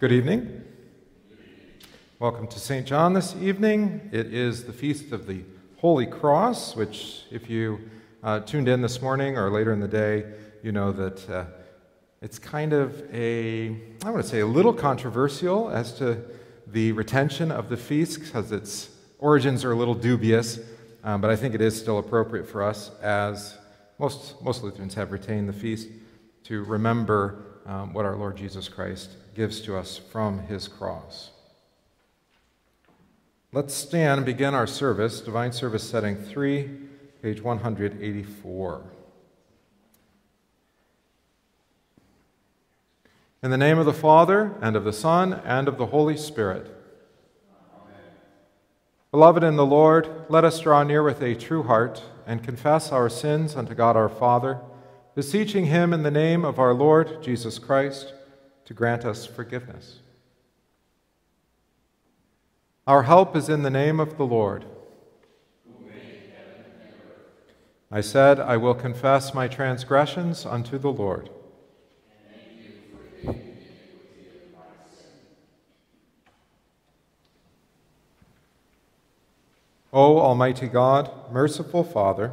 Good evening. Welcome to St. John this evening. It is the Feast of the Holy Cross, which, if you uh, tuned in this morning or later in the day, you know that uh, it's kind of a, I want to say, a little controversial as to the retention of the feast because its origins are a little dubious, um, but I think it is still appropriate for us, as most, most Lutherans have retained the feast, to remember um, what our Lord Jesus Christ gives to us from his cross. Let's stand and begin our service, Divine Service Setting 3, page 184. In the name of the Father, and of the Son, and of the Holy Spirit. Amen. Beloved in the Lord, let us draw near with a true heart and confess our sins unto God our Father, beseeching Him in the name of our Lord Jesus Christ to grant us forgiveness. Our help is in the name of the Lord. I said, I will confess my transgressions unto the Lord. O Almighty God, merciful Father,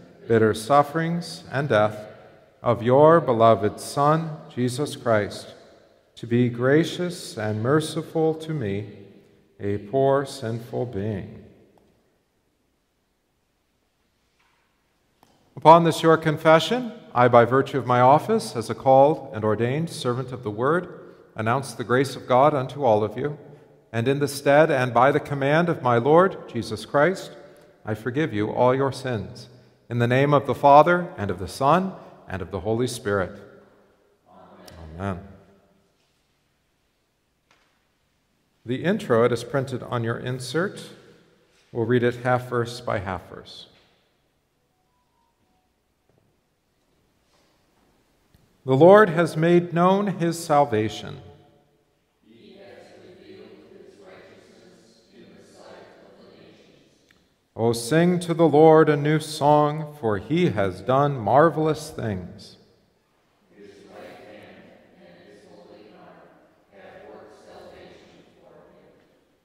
bitter sufferings and death of your beloved Son, Jesus Christ, to be gracious and merciful to me, a poor, sinful being. Upon this your confession, I, by virtue of my office as a called and ordained servant of the Word, announce the grace of God unto all of you, and in the stead and by the command of my Lord Jesus Christ, I forgive you all your sins. In the name of the Father, and of the Son, and of the Holy Spirit. Amen. Amen. The intro, it is printed on your insert. We'll read it half verse by half verse. The Lord has made known his salvation. O sing to the Lord a new song, for he has done marvelous things.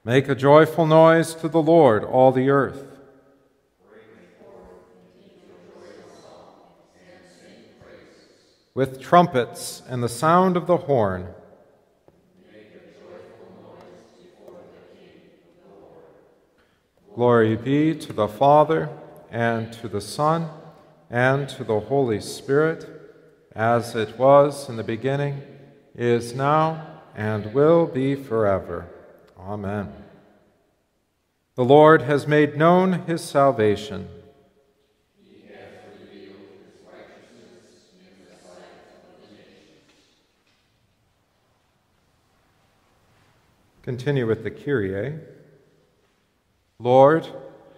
Make a joyful noise to the Lord, all the earth. With trumpets and the sound of the horn. Glory be to the Father, and to the Son, and to the Holy Spirit, as it was in the beginning, is now, and will be forever. Amen. The Lord has made known his salvation. Continue with the Kyrie. Eh? Lord,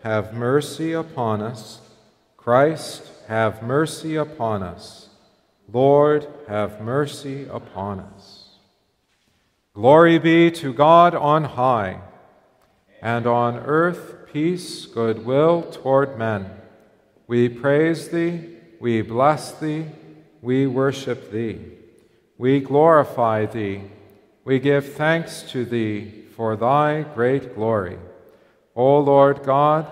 have mercy upon us. Christ, have mercy upon us. Lord, have mercy upon us. Glory be to God on high, and on earth peace, goodwill toward men. We praise thee, we bless thee, we worship thee. We glorify thee, we give thanks to thee for thy great glory. O Lord God,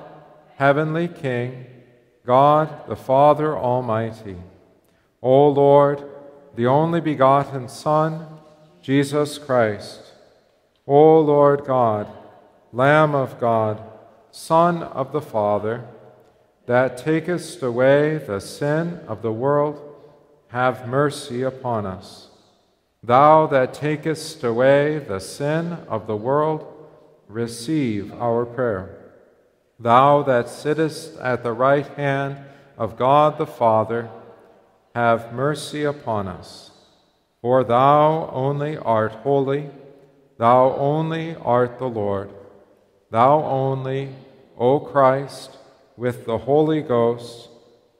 heavenly King, God the Father Almighty, O Lord, the only begotten Son, Jesus Christ, O Lord God, Lamb of God, Son of the Father, that takest away the sin of the world, have mercy upon us. Thou that takest away the sin of the world, receive our prayer. Thou that sittest at the right hand of God the Father, have mercy upon us. For thou only art holy, Thou only art the Lord. Thou only, O Christ, with the Holy Ghost,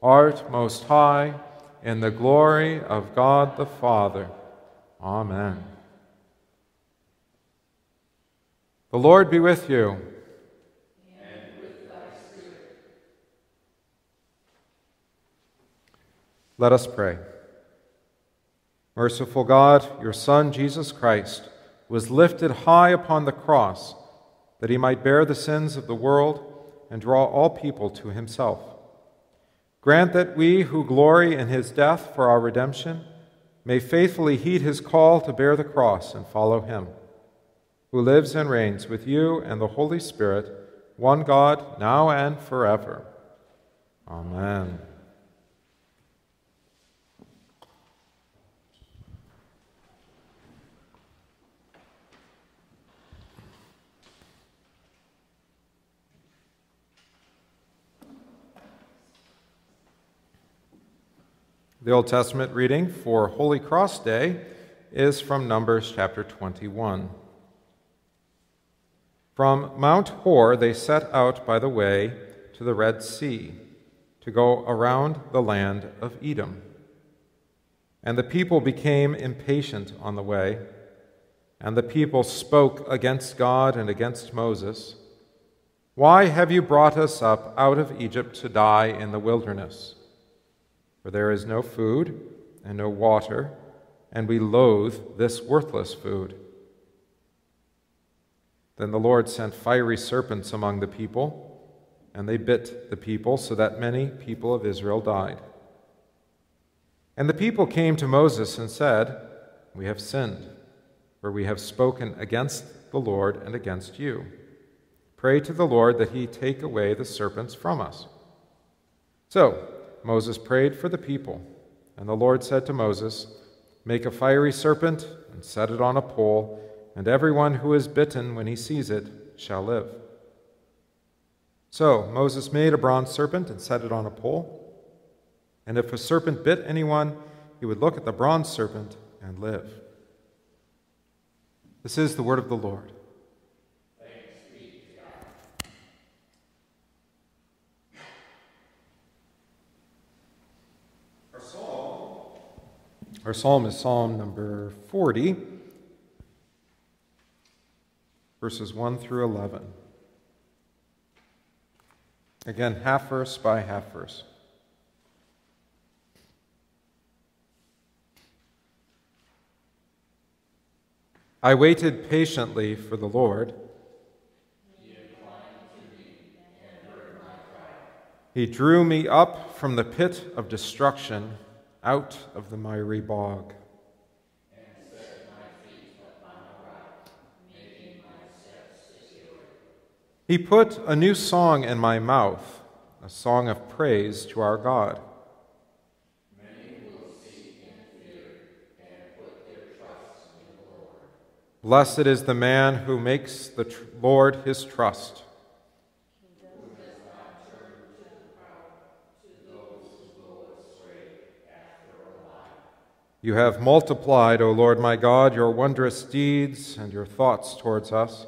art most high in the glory of God the Father. Amen. The Lord be with you. Let us pray. Merciful God, your Son, Jesus Christ, was lifted high upon the cross that he might bear the sins of the world and draw all people to himself. Grant that we who glory in his death for our redemption may faithfully heed his call to bear the cross and follow him, who lives and reigns with you and the Holy Spirit, one God, now and forever. Amen. The Old Testament reading for Holy Cross Day is from Numbers chapter 21. From Mount Hor they set out by the way to the Red Sea to go around the land of Edom. And the people became impatient on the way, and the people spoke against God and against Moses. Why have you brought us up out of Egypt to die in the wilderness? For there is no food and no water, and we loathe this worthless food. Then the Lord sent fiery serpents among the people, and they bit the people, so that many people of Israel died. And the people came to Moses and said, We have sinned, for we have spoken against the Lord and against you. Pray to the Lord that he take away the serpents from us. So, Moses prayed for the people, and the Lord said to Moses, Make a fiery serpent and set it on a pole, and everyone who is bitten when he sees it shall live. So Moses made a bronze serpent and set it on a pole. And if a serpent bit anyone, he would look at the bronze serpent and live. This is the word of the Lord. Our psalm is Psalm number 40, verses 1 through 11. Again, half verse by half verse. I waited patiently for the Lord. He drew me up from the pit of destruction out of the miry bog. He put a new song in my mouth, a song of praise to our God. Blessed is the man who makes the tr- Lord his trust. You have multiplied, O Lord my God, your wondrous deeds and your thoughts towards us.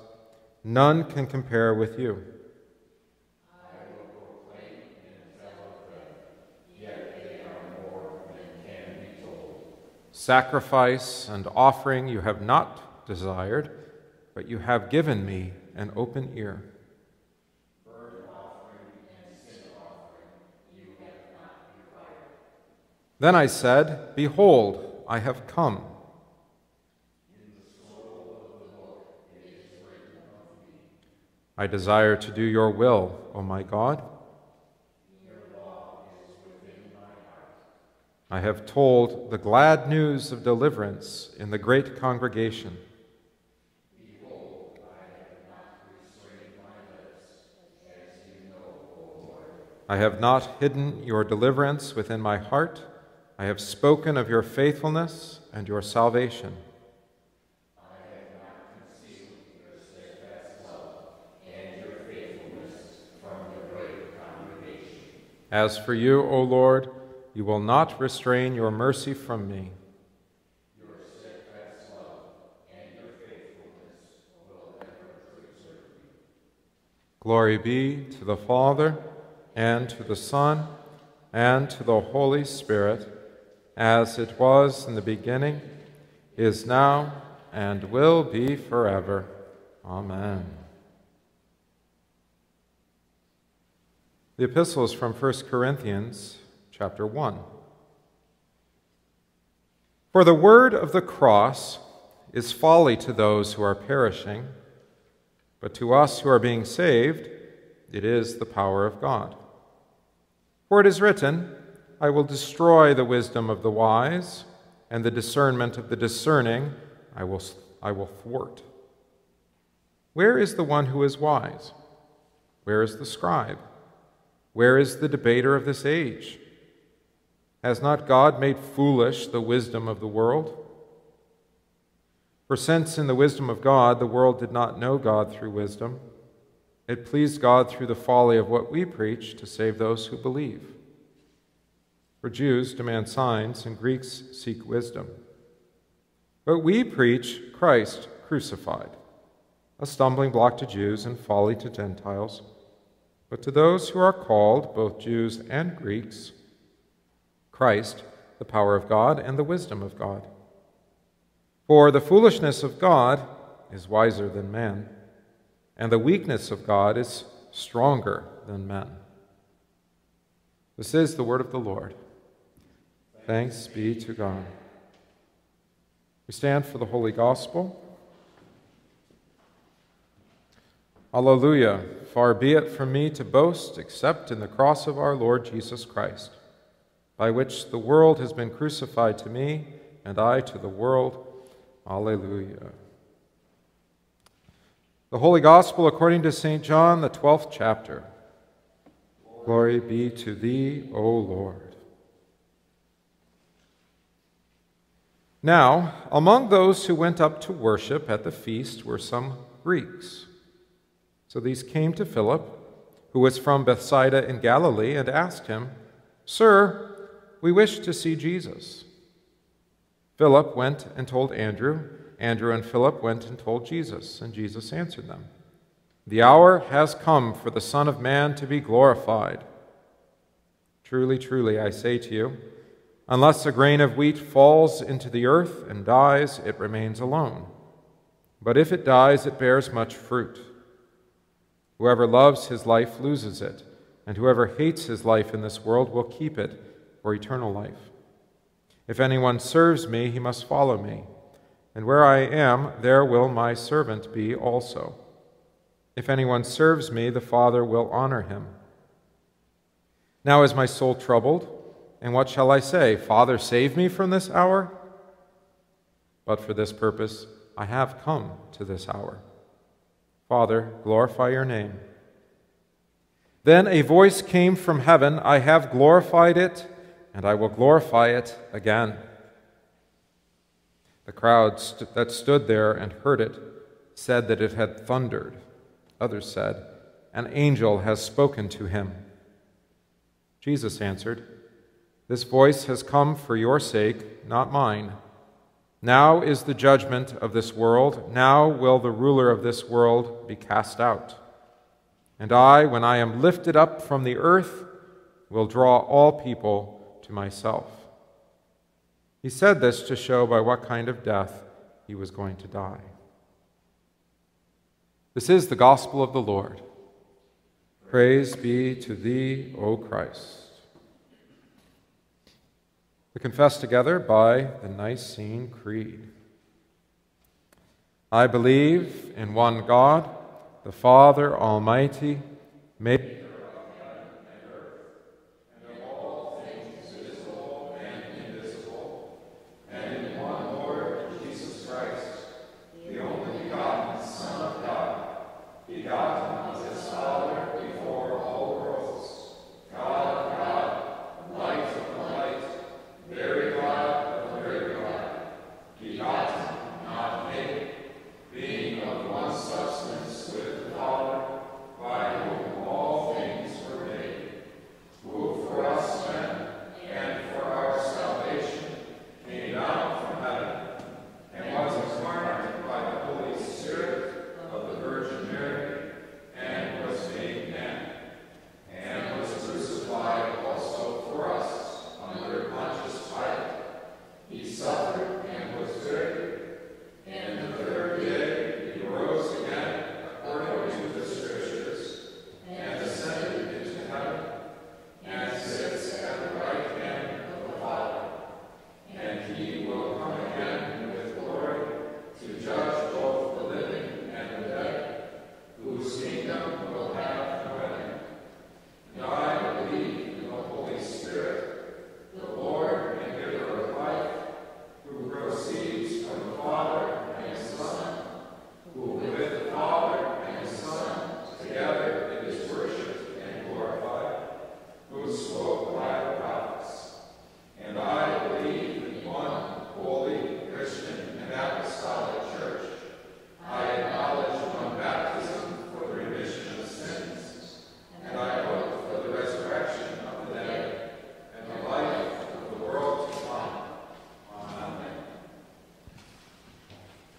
None can compare with you. Sacrifice and offering you have not desired, but you have given me an open ear. Then I said, Behold, I have come. I desire to do your will, O my God. I have told the glad news of deliverance in the great congregation. behold I have not hidden your deliverance within my heart. I have spoken of your faithfulness and your salvation. As for you, O Lord, you will not restrain your mercy from me. Your steadfast love and your faithfulness will ever preserve. Glory be to the Father, and to the Son, and to the Holy Spirit, as it was in the beginning, is now, and will be forever. Amen. The epistle is from 1 Corinthians chapter 1. For the word of the cross is folly to those who are perishing but to us who are being saved, it is the power of God. For it is written, I will destroy the wisdom of the wise, and the discernment of the discerning I will, I will thwart. Where is the one who is wise? Where is the scribe? Where is the debater of this age? Has not God made foolish the wisdom of the world? For since in the wisdom of God the world did not know God through wisdom, it pleased God through the folly of what we preach to save those who believe. For Jews demand signs and Greeks seek wisdom. But we preach Christ crucified, a stumbling block to Jews and folly to Gentiles. But to those who are called, both Jews and Greeks, Christ, the power of God and the wisdom of God. For the foolishness of God is wiser than man, and the weakness of God is stronger than men. This is the word of the Lord. Thanks be to God. We stand for the Holy Gospel. Alleluia. Far be it from me to boast except in the cross of our Lord Jesus Christ, by which the world has been crucified to me, and I to the world. Alleluia. The Holy Gospel according to St. John, the 12th chapter. Glory be to thee, O Lord. Now, among those who went up to worship at the feast were some Greeks. So these came to Philip, who was from Bethsaida in Galilee, and asked him, Sir, we wish to see Jesus. Philip went and told Andrew. Andrew and Philip went and told Jesus, and Jesus answered them The hour has come for the Son of Man to be glorified. Truly, truly, I say to you, unless a grain of wheat falls into the earth and dies, it remains alone. But if it dies, it bears much fruit. Whoever loves his life loses it, and whoever hates his life in this world will keep it for eternal life. If anyone serves me, he must follow me. And where I am, there will my servant be also. If anyone serves me, the Father will honor him. Now is my soul troubled, and what shall I say? Father, save me from this hour? But for this purpose I have come to this hour. Father, glorify your name. Then a voice came from heaven I have glorified it and I will glorify it again. The crowd st- that stood there and heard it said that it had thundered. Others said, An angel has spoken to him. Jesus answered, This voice has come for your sake, not mine. Now is the judgment of this world. Now will the ruler of this world be cast out. And I, when I am lifted up from the earth, will draw all people to myself. He said this to show by what kind of death he was going to die. This is the gospel of the Lord. Praise be to thee, O Christ. We confess together by the Nicene Creed. I believe in one God, the Father Almighty,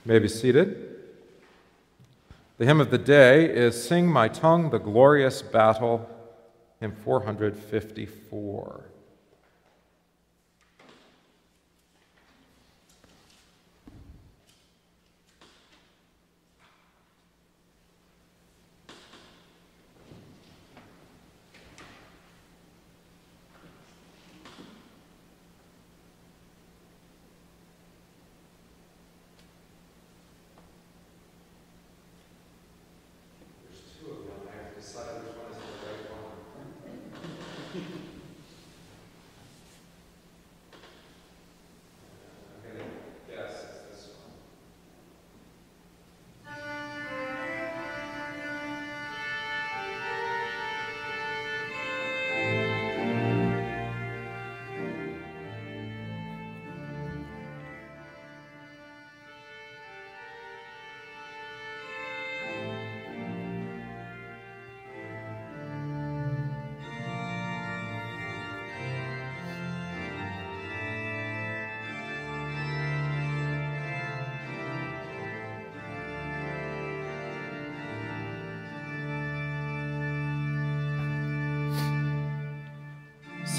may be seated. The hymn of the day is Sing My Tongue the Glorious Battle, hymn 454.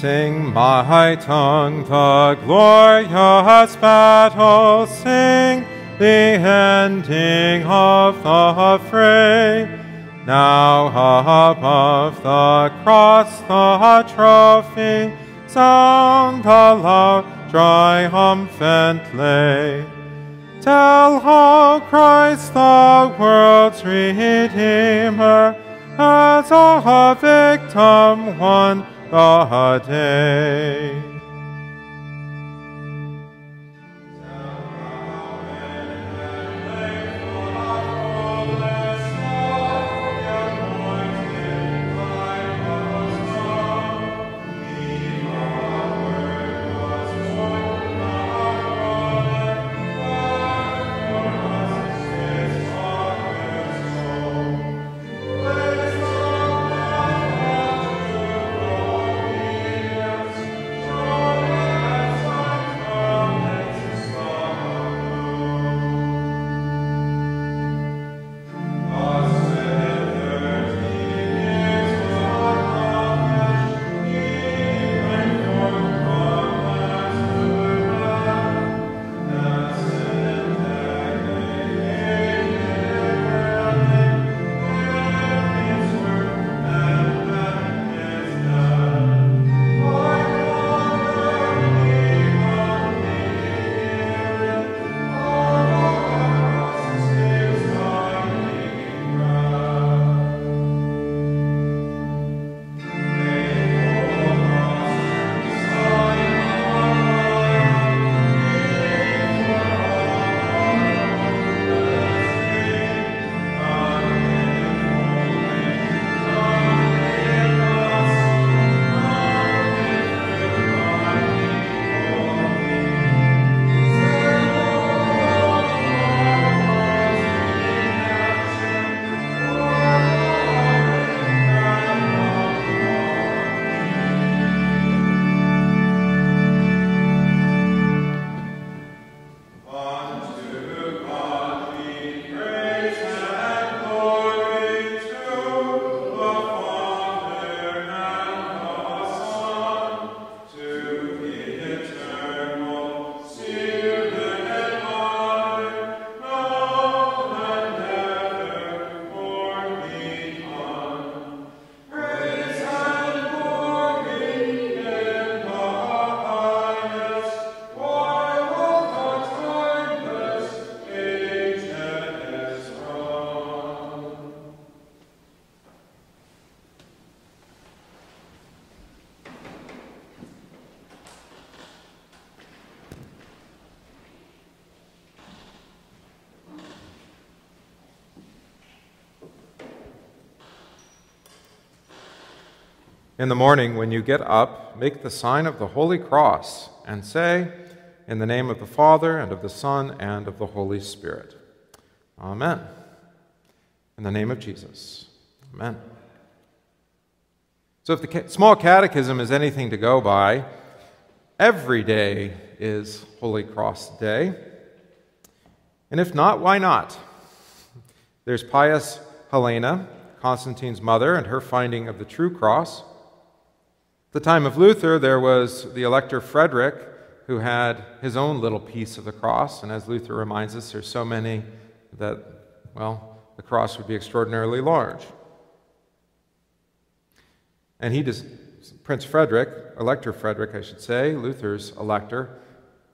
Sing, my tongue, the glorious battle, sing the ending of the fray. Now above the cross the trophy, sound the loud triumphantly. Tell how Christ the world's Redeemer has a victim won the day. In the morning, when you get up, make the sign of the Holy Cross and say, In the name of the Father, and of the Son, and of the Holy Spirit. Amen. In the name of Jesus. Amen. So, if the small catechism is anything to go by, every day is Holy Cross Day. And if not, why not? There's pious Helena, Constantine's mother, and her finding of the true cross. The time of Luther, there was the Elector Frederick, who had his own little piece of the cross. And as Luther reminds us, there's so many that, well, the cross would be extraordinarily large. And he just, Prince Frederick, Elector Frederick, I should say, Luther's elector,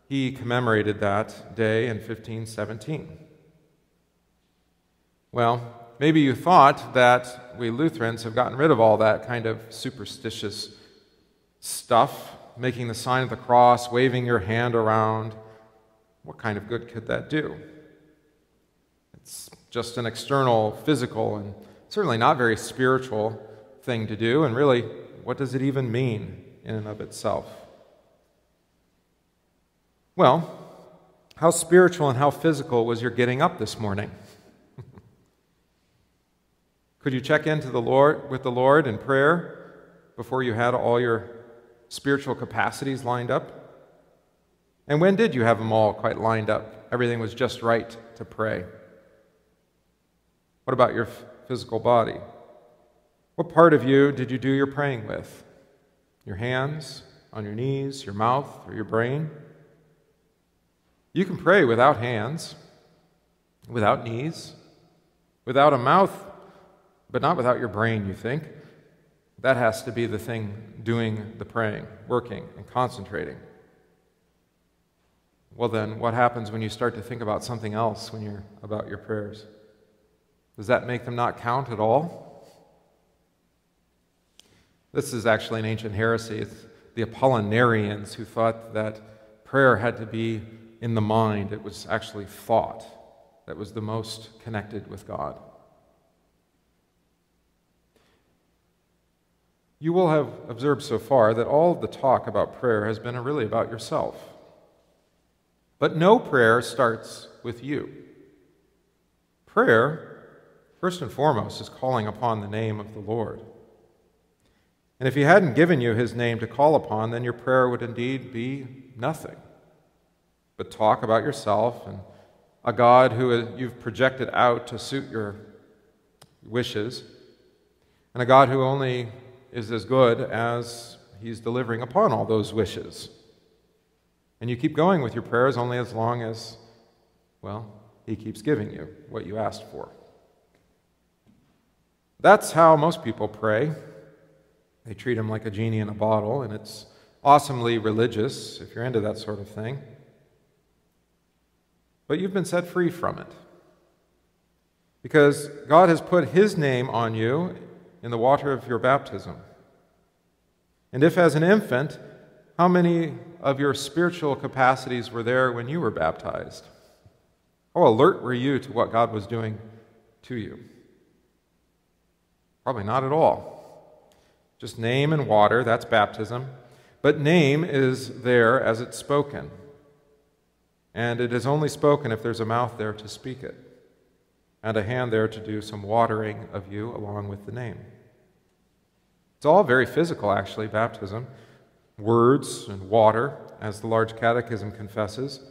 he commemorated that day in 1517. Well, maybe you thought that we Lutherans have gotten rid of all that kind of superstitious stuff, making the sign of the cross, waving your hand around. What kind of good could that do? It's just an external, physical, and certainly not very spiritual thing to do. And really, what does it even mean in and of itself? Well, how spiritual and how physical was your getting up this morning? Could you check into the Lord with the Lord in prayer before you had all your spiritual capacities lined up? And when did you have them all quite lined up? Everything was just right to pray. What about your physical body? What part of you did you do your praying with? Your hands, on your knees, your mouth, or your brain? You can pray without hands, without knees, without a mouth, but not without your brain, you think. That has to be the thing doing the praying, working, and concentrating. Well, then, what happens when you start to think about something else when you're about your prayers? Does that make them not count at all? This is actually an ancient heresy. It's the Apollinarians who thought that prayer had to be in the mind, it was actually thought that was the most connected with God. You will have observed so far that all of the talk about prayer has been really about yourself. But no prayer starts with you. Prayer, first and foremost, is calling upon the name of the Lord. And if He hadn't given you His name to call upon, then your prayer would indeed be nothing but talk about yourself and a God who you've projected out to suit your wishes, and a God who only is as good as he's delivering upon all those wishes. And you keep going with your prayers only as long as, well, he keeps giving you what you asked for. That's how most people pray. They treat him like a genie in a bottle, and it's awesomely religious if you're into that sort of thing but you've been set free from it. Because God has put His name on you in the water of your baptism. And if, as an infant, how many of your spiritual capacities were there when you were baptized? How alert were you to what God was doing to you? Probably not at all. Just name and water, that's baptism. But name is there as it's spoken and it is only spoken if there's a mouth there to speak it, and a hand there to do some watering of you along with the name. It's all very physical, actually, baptism. Words and water, as the large catechism confesses.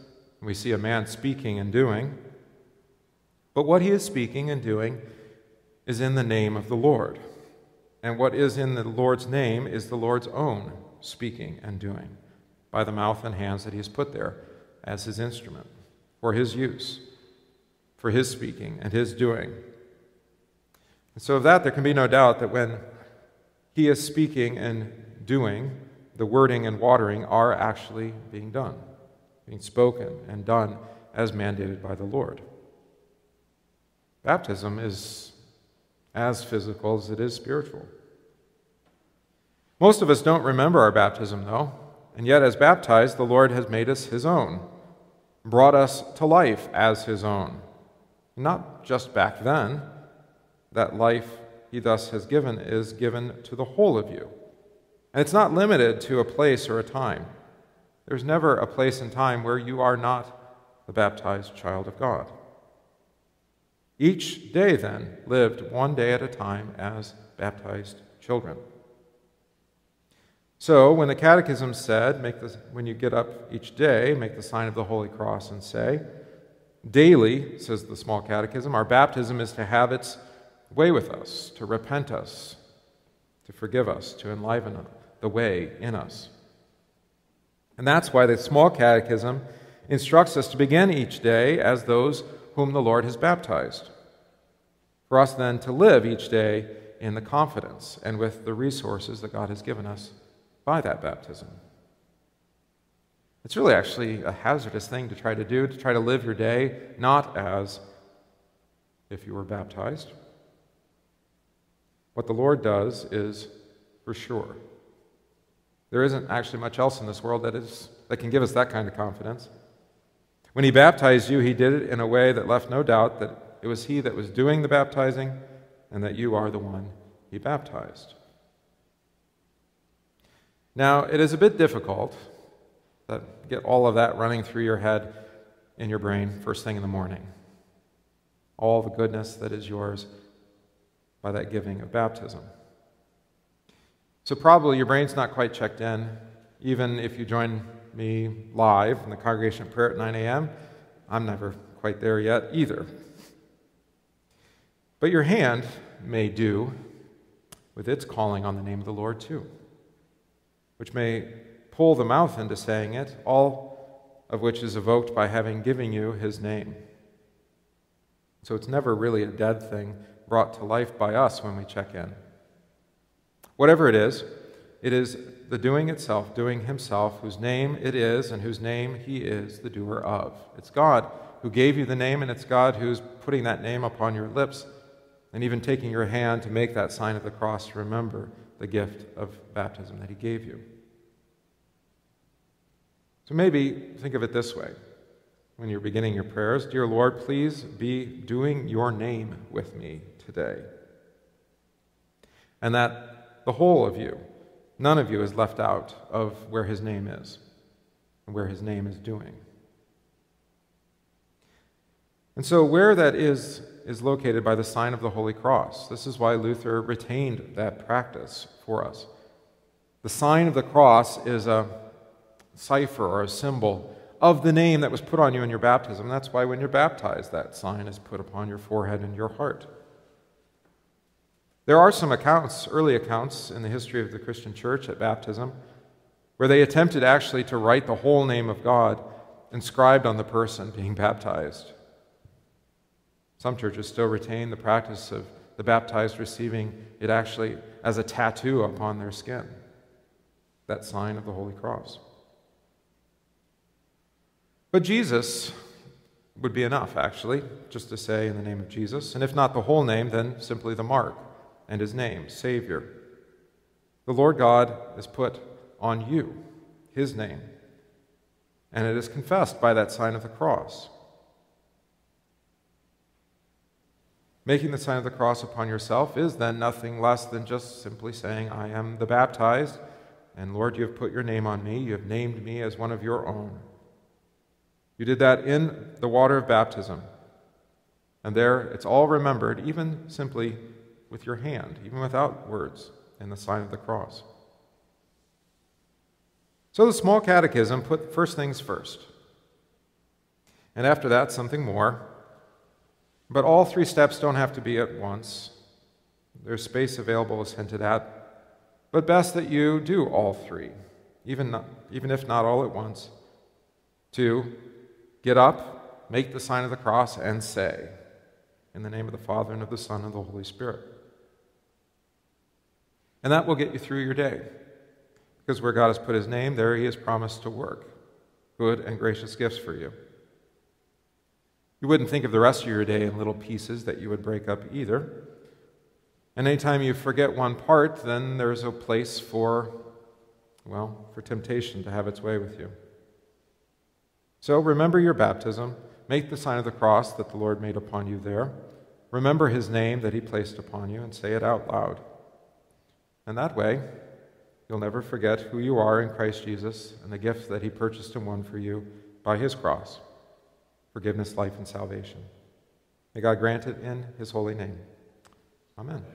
We see a man speaking and doing. But what he is speaking and doing is in the name of the Lord. And what is in the Lord's name is the Lord's own speaking and doing by the mouth and hands that he has put there as his instrument for his use, for his speaking and his doing. And so, of that, there can be no doubt that when he is speaking and doing, the wording and watering are actually being done, being spoken and done as mandated by the Lord. Baptism is as physical as it is spiritual. Most of us don't remember our baptism, though, and yet, as baptized, the Lord has made us his own brought us to life as his own. Not just back then, that life he thus has given is given to the whole of you. And it's not limited to a place or a time. There's never a place and time where you are not the baptized child of God. Each day, then, lived one day at a time as baptized children. So, when the Catechism said, make the, when you get up each day, make the sign of the Holy Cross and say, Daily, says the small catechism, our baptism is to have its way with us, to repent us, to forgive us, to enliven the way in us. And that's why the small catechism instructs us to begin each day as those whom the Lord has baptized. For us then to live each day in the confidence and with the resources that God has given us by that baptism. It's really actually a hazardous thing to try to do, to try to live your day not as if you were baptized. What the Lord does is for sure. There isn't actually much else in this world that, is, that can give us that kind of confidence. When He baptized you, He did it in a way that left no doubt that it was He that was doing the baptizing and that you are the one He baptized. Now, it is a bit difficult that get all of that running through your head in your brain first thing in the morning. All the goodness that is yours by that giving of baptism. So, probably your brain's not quite checked in. Even if you join me live in the congregation prayer at 9 a.m., I'm never quite there yet either. But your hand may do with its calling on the name of the Lord too, which may pull the mouth into saying it, all of which is evoked by having given you his name. So it's never really a dead thing brought to life by us when we check in. Whatever it is, it is the doing itself, doing himself, whose name it is and whose name he is the doer of. It's God who gave you the name, and it's God who's putting that name upon your lips and even taking your hand to make that sign of the cross to remember the gift of baptism that he gave you. So maybe think of it this way when you're beginning your prayers Dear Lord, please be doing your name with me today. And that the whole of you, none of you is left out of where his name is and where his name is doing. And so, where that is, is located by the sign of the Holy Cross. This is why Luther retained that practice for us. The sign of the cross is a cipher or a symbol of the name that was put on you in your baptism. That's why when you're baptized, that sign is put upon your forehead and your heart. There are some accounts, early accounts in the history of the Christian church at baptism, where they attempted actually to write the whole name of God inscribed on the person being baptized. Some churches still retain the practice of the baptized receiving it actually as a tattoo upon their skin, that sign of the Holy Cross. But Jesus would be enough, actually, just to say in the name of Jesus. And if not the whole name, then simply the mark and his name, Savior. The Lord God is put on you, his name, and it is confessed by that sign of the cross. Making the sign of the cross upon yourself is then nothing less than just simply saying, I am the baptized, and Lord, you have put your name on me, you have named me as one of your own. You did that in the water of baptism. And there it's all remembered, even simply with your hand, even without words, in the sign of the cross. So the small catechism put first things first. And after that, something more. But all three steps don't have to be at once. There's space available as hinted at. But best that you do all three, even, not, even if not all at once. Two, Get up, make the sign of the cross, and say, In the name of the Father, and of the Son, and of the Holy Spirit. And that will get you through your day. Because where God has put his name, there he has promised to work good and gracious gifts for you. You wouldn't think of the rest of your day in little pieces that you would break up either. And anytime you forget one part, then there's a place for, well, for temptation to have its way with you. So remember your baptism. Make the sign of the cross that the Lord made upon you there. Remember his name that he placed upon you and say it out loud. And that way, you'll never forget who you are in Christ Jesus and the gift that he purchased and won for you by his cross forgiveness, life, and salvation. May God grant it in his holy name. Amen.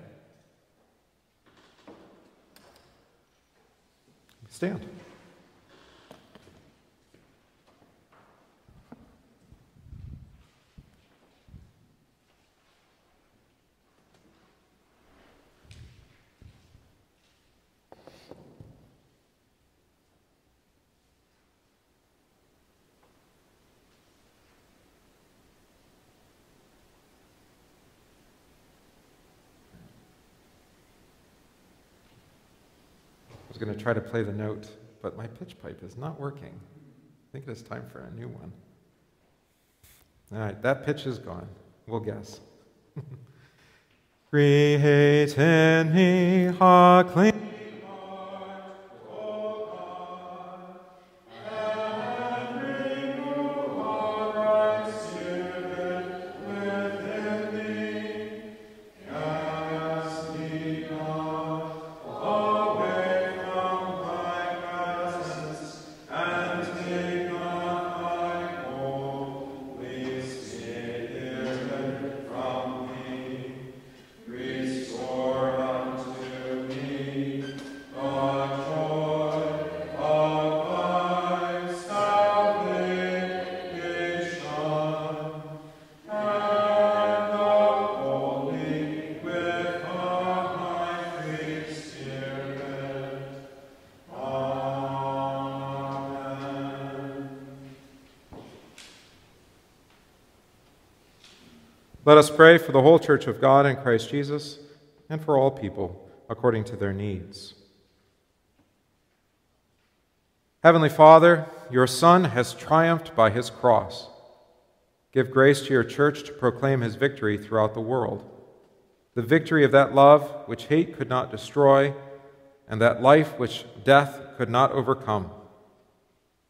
Stand. Going to try to play the note, but my pitch pipe is not working. I think it is time for a new one. All right, that pitch is gone. We'll guess. Create in me a clean Let us pray for the whole church of God in Christ Jesus and for all people according to their needs. Heavenly Father, your Son has triumphed by his cross. Give grace to your church to proclaim his victory throughout the world. The victory of that love which hate could not destroy, and that life which death could not overcome.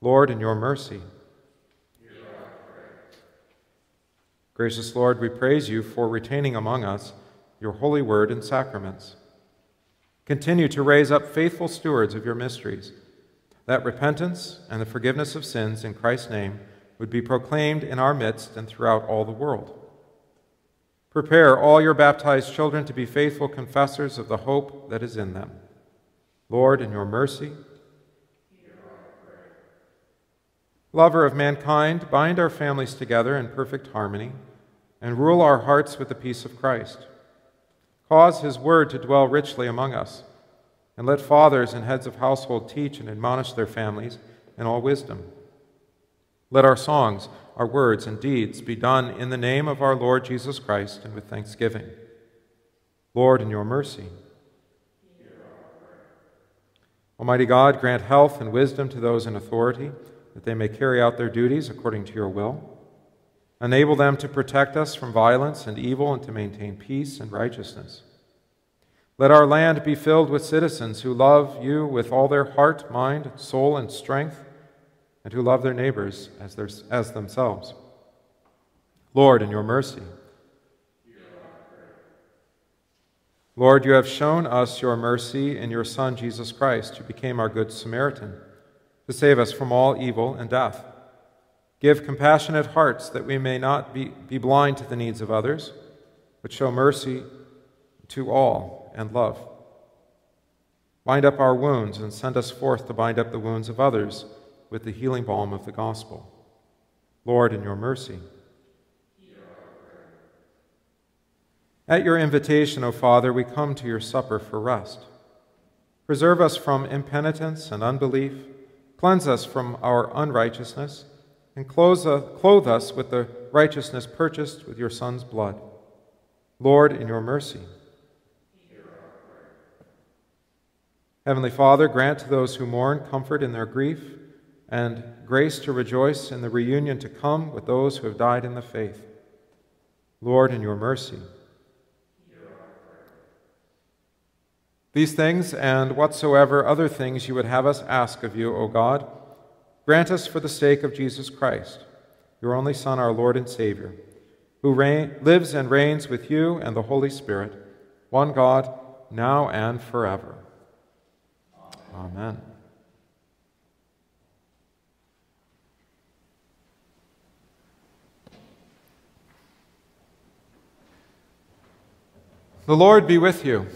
Lord, in your mercy, Gracious Lord, we praise you for retaining among us your holy word and sacraments. Continue to raise up faithful stewards of your mysteries, that repentance and the forgiveness of sins in Christ's name would be proclaimed in our midst and throughout all the world. Prepare all your baptized children to be faithful confessors of the hope that is in them. Lord, in your mercy, Lover of mankind, bind our families together in perfect harmony and rule our hearts with the peace of Christ. Cause his word to dwell richly among us, and let fathers and heads of household teach and admonish their families in all wisdom. Let our songs, our words, and deeds be done in the name of our Lord Jesus Christ and with thanksgiving. Lord, in your mercy. Almighty God, grant health and wisdom to those in authority that they may carry out their duties according to your will. Enable them to protect us from violence and evil and to maintain peace and righteousness. Let our land be filled with citizens who love you with all their heart, mind, soul, and strength, and who love their neighbors as, their, as themselves. Lord, in your mercy. Lord, you have shown us your mercy in your Son, Jesus Christ, who became our good Samaritan to save us from all evil and death. Give compassionate hearts that we may not be, be blind to the needs of others, but show mercy to all and love. Bind up our wounds and send us forth to bind up the wounds of others with the healing balm of the gospel. Lord, in your mercy. At your invitation, O Father, we come to your supper for rest. Preserve us from impenitence and unbelief Cleanse us from our unrighteousness, and clothe us with the righteousness purchased with your Son's blood. Lord, in your mercy. Heavenly Father, grant to those who mourn comfort in their grief and grace to rejoice in the reunion to come with those who have died in the faith. Lord, in your mercy. These things and whatsoever other things you would have us ask of you, O God, grant us for the sake of Jesus Christ, your only Son, our Lord and Savior, who reign, lives and reigns with you and the Holy Spirit, one God, now and forever. Amen. Amen. The Lord be with you.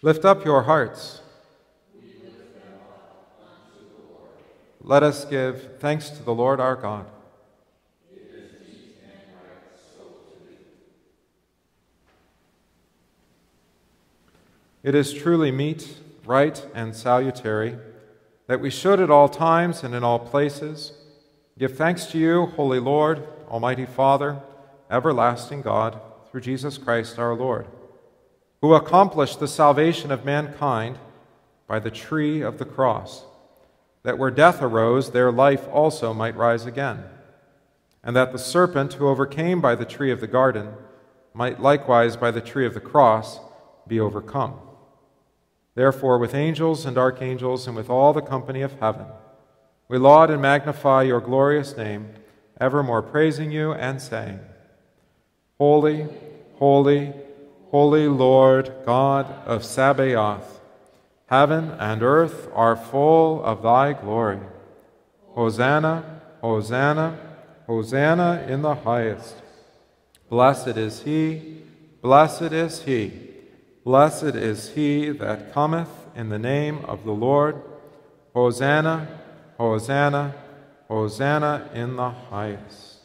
Lift up your hearts. Let us give thanks to the Lord our God. It is truly meet, right, and salutary that we should at all times and in all places give thanks to you, Holy Lord, Almighty Father, everlasting God, through Jesus Christ our Lord who accomplished the salvation of mankind by the tree of the cross, that where death arose, there life also might rise again, and that the serpent who overcame by the tree of the garden might likewise by the tree of the cross be overcome. Therefore, with angels and archangels and with all the company of heaven, we laud and magnify your glorious name, evermore praising you and saying, Holy, holy, holy Lord God of Sabaoth, heaven and earth are full of thy glory. Hosanna, Hosanna, Hosanna in the highest. Blessed is he, blessed is he, blessed is he that cometh in the name of the Lord. Hosanna, Hosanna, Hosanna in the highest.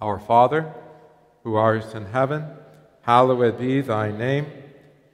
Our Father, who art in heaven, hallowed be thy name.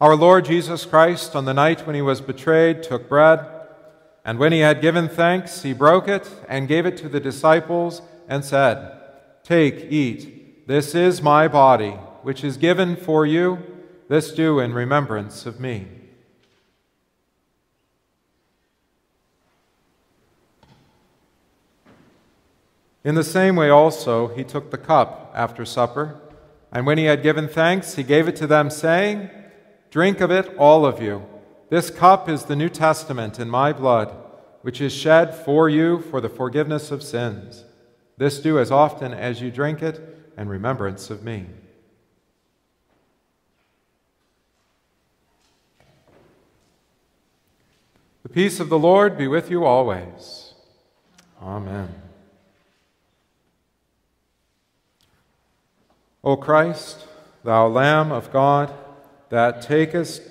Our Lord Jesus Christ, on the night when he was betrayed, took bread, and when he had given thanks, he broke it and gave it to the disciples and said, Take, eat, this is my body, which is given for you. This do in remembrance of me. In the same way, also, he took the cup after supper, and when he had given thanks, he gave it to them, saying, Drink of it, all of you. This cup is the New Testament in my blood, which is shed for you for the forgiveness of sins. This do as often as you drink it in remembrance of me. The peace of the Lord be with you always. Amen. O Christ, thou Lamb of God, that takest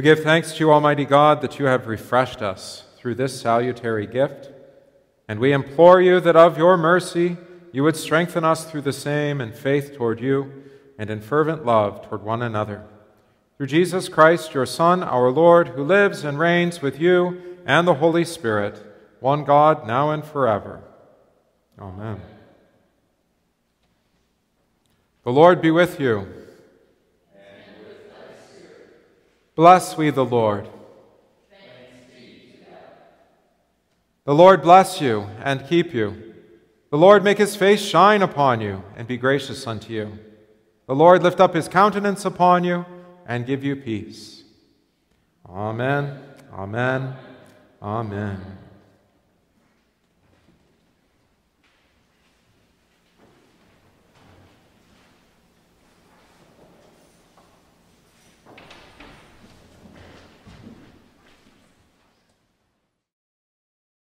We give thanks to you, Almighty God, that you have refreshed us through this salutary gift, and we implore you that of your mercy you would strengthen us through the same in faith toward you and in fervent love toward one another. Through Jesus Christ, your Son, our Lord, who lives and reigns with you and the Holy Spirit, one God, now and forever. Amen. The Lord be with you. Bless we the Lord. The Lord bless you and keep you. The Lord make his face shine upon you and be gracious unto you. The Lord lift up his countenance upon you and give you peace. Amen. Amen. Amen.